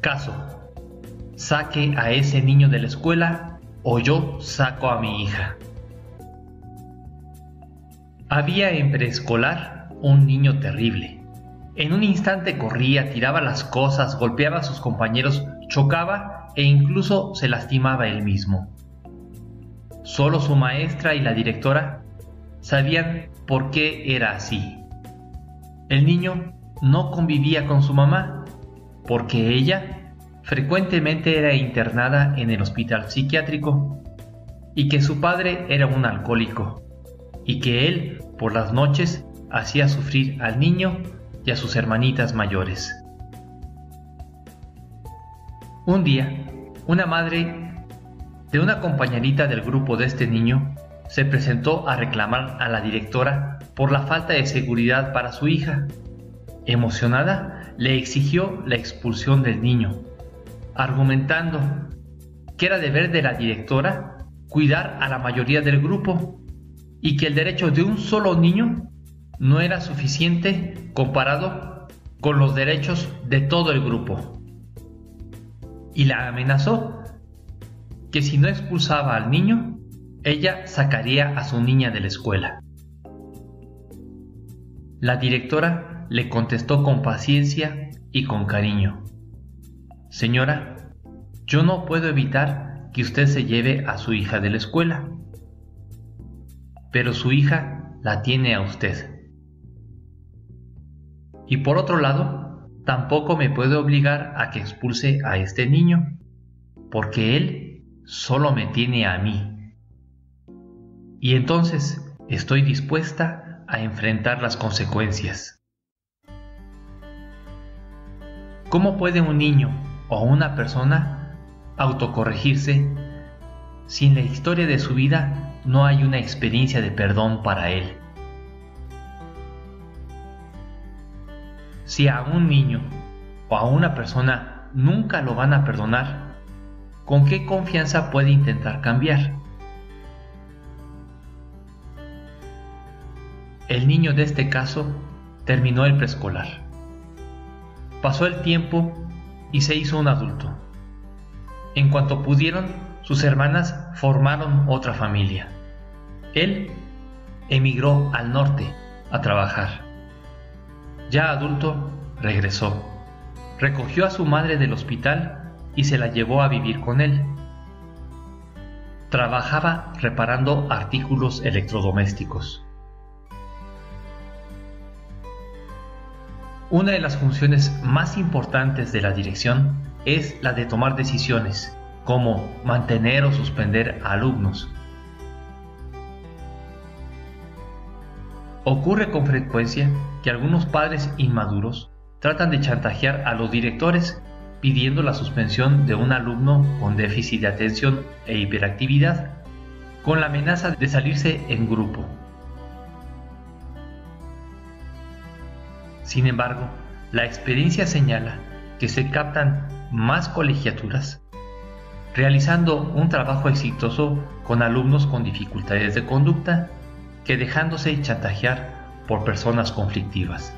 Caso. Saque a ese niño de la escuela o yo saco a mi hija. Había en preescolar un niño terrible. En un instante corría, tiraba las cosas, golpeaba a sus compañeros, chocaba e incluso se lastimaba él mismo. Solo su maestra y la directora sabían por qué era así. El niño no convivía con su mamá porque ella frecuentemente era internada en el hospital psiquiátrico y que su padre era un alcohólico y que él por las noches hacía sufrir al niño y a sus hermanitas mayores. Un día, una madre de una compañerita del grupo de este niño se presentó a reclamar a la directora por la falta de seguridad para su hija. Emocionada, le exigió la expulsión del niño, argumentando que era deber de la directora cuidar a la mayoría del grupo y que el derecho de un solo niño no era suficiente comparado con los derechos de todo el grupo. Y la amenazó que si no expulsaba al niño, ella sacaría a su niña de la escuela. La directora le contestó con paciencia y con cariño. Señora, yo no puedo evitar que usted se lleve a su hija de la escuela, pero su hija la tiene a usted. Y por otro lado, tampoco me puede obligar a que expulse a este niño, porque él solo me tiene a mí. Y entonces estoy dispuesta a enfrentar las consecuencias. ¿Cómo puede un niño o una persona autocorregirse si en la historia de su vida no hay una experiencia de perdón para él? Si a un niño o a una persona nunca lo van a perdonar, ¿con qué confianza puede intentar cambiar? El niño de este caso terminó el preescolar. Pasó el tiempo y se hizo un adulto. En cuanto pudieron, sus hermanas formaron otra familia. Él emigró al norte a trabajar. Ya adulto, regresó. Recogió a su madre del hospital y se la llevó a vivir con él. Trabajaba reparando artículos electrodomésticos. Una de las funciones más importantes de la dirección es la de tomar decisiones, como mantener o suspender a alumnos. Ocurre con frecuencia que algunos padres inmaduros tratan de chantajear a los directores pidiendo la suspensión de un alumno con déficit de atención e hiperactividad, con la amenaza de salirse en grupo. Sin embargo, la experiencia señala que se captan más colegiaturas realizando un trabajo exitoso con alumnos con dificultades de conducta que dejándose chantajear por personas conflictivas.